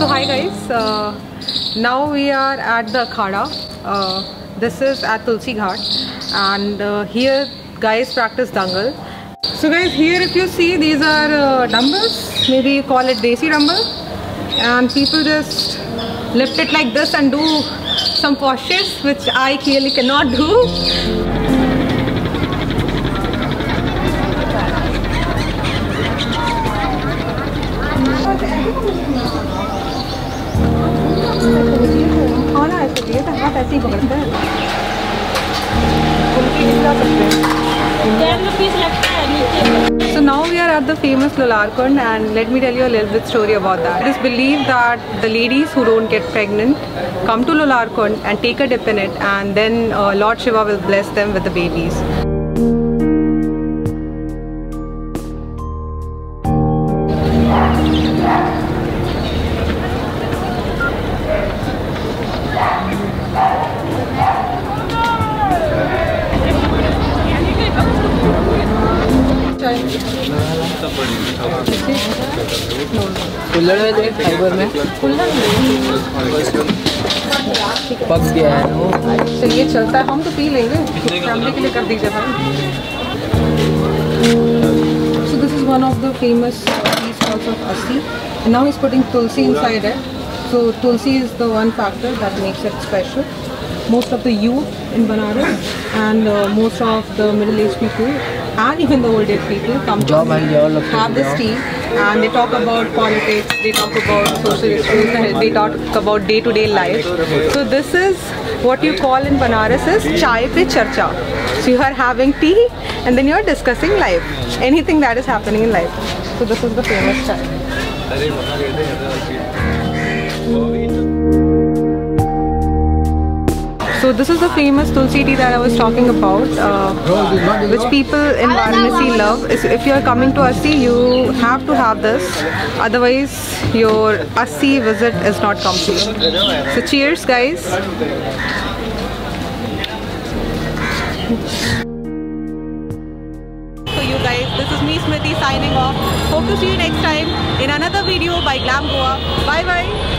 So hi guys, uh, now we are at the Akhada. Uh, this is at Tulsi Ghat and uh, here guys practice dangal. So guys here if you see these are uh, dumbbells, maybe you call it desi dumbbell and people just lift it like this and do some postures which I clearly cannot do. हाँ ना ऐसे दिए तो हाथ ऐसे ही पकड़ते हैं उल्टी दिखला सकते हैं टेन रुपीज लगता है नीचे So now we are at the famous Lolarkund and let me tell you a little bit story about that. It is believed that the ladies who don't get pregnant come to Lolarkund and take a dip in it and then uh, Lord Shiva will bless them with the babies. कुल्लड़ है fibre में पक गया है वो तो ये चलता है हम तो पी लेंगे फैमिली के लिए कर दीजिए भाई so this is one of the famous piece stalls of Assi now is putting tulsi inside है so tulsi is the one factor that makes it special most of the youth in Banaras and most of the middle age people and even the old-age people come to Job job have this tea and they talk about politics, they talk about social issues, and they talk about day-to-day life. So this is what you call in Banaras is chai pe charcha. So you are having tea and then you are discussing life, anything that is happening in life. So this is the famous chai. So this is the famous tulsi tea that I was talking about, uh, which people in Varanasi love. If you are coming to Assi, you have to have this. Otherwise, your Assi visit is not complete. So cheers, guys. For you guys, this is me, Smriti, signing off. Hope to see you next time in another video by Glam Goa. Bye bye.